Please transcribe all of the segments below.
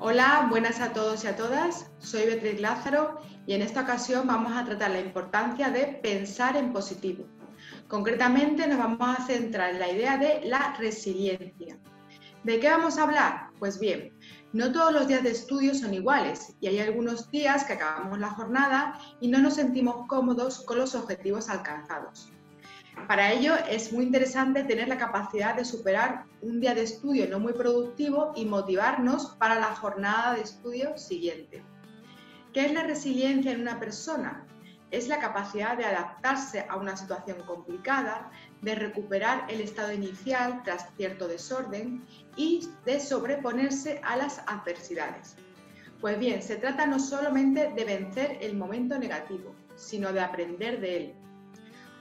Hola, buenas a todos y a todas. Soy Beatriz Lázaro y en esta ocasión vamos a tratar la importancia de pensar en positivo. Concretamente nos vamos a centrar en la idea de la resiliencia. ¿De qué vamos a hablar? Pues bien, no todos los días de estudio son iguales y hay algunos días que acabamos la jornada y no nos sentimos cómodos con los objetivos alcanzados. Para ello es muy interesante tener la capacidad de superar un día de estudio no muy productivo y motivarnos para la jornada de estudio siguiente. ¿Qué es la resiliencia en una persona? Es la capacidad de adaptarse a una situación complicada, de recuperar el estado inicial tras cierto desorden y de sobreponerse a las adversidades. Pues bien, se trata no solamente de vencer el momento negativo, sino de aprender de él,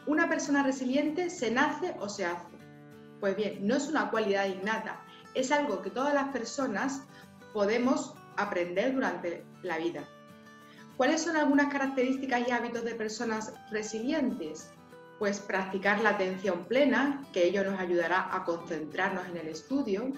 ¿Una persona resiliente se nace o se hace? Pues bien, no es una cualidad innata, es algo que todas las personas podemos aprender durante la vida. ¿Cuáles son algunas características y hábitos de personas resilientes? Pues practicar la atención plena, que ello nos ayudará a concentrarnos en el estudio,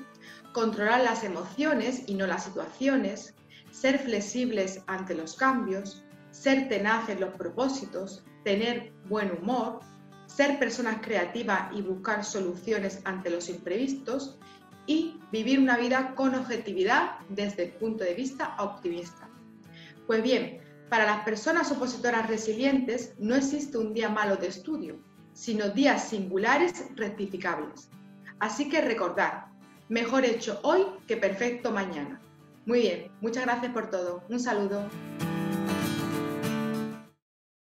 controlar las emociones y no las situaciones, ser flexibles ante los cambios, ser tenaces en los propósitos, tener buen humor, ser personas creativas y buscar soluciones ante los imprevistos y vivir una vida con objetividad desde el punto de vista optimista. Pues bien, para las personas opositoras resilientes no existe un día malo de estudio, sino días singulares rectificables. Así que recordad, mejor hecho hoy que perfecto mañana. Muy bien, muchas gracias por todo. Un saludo.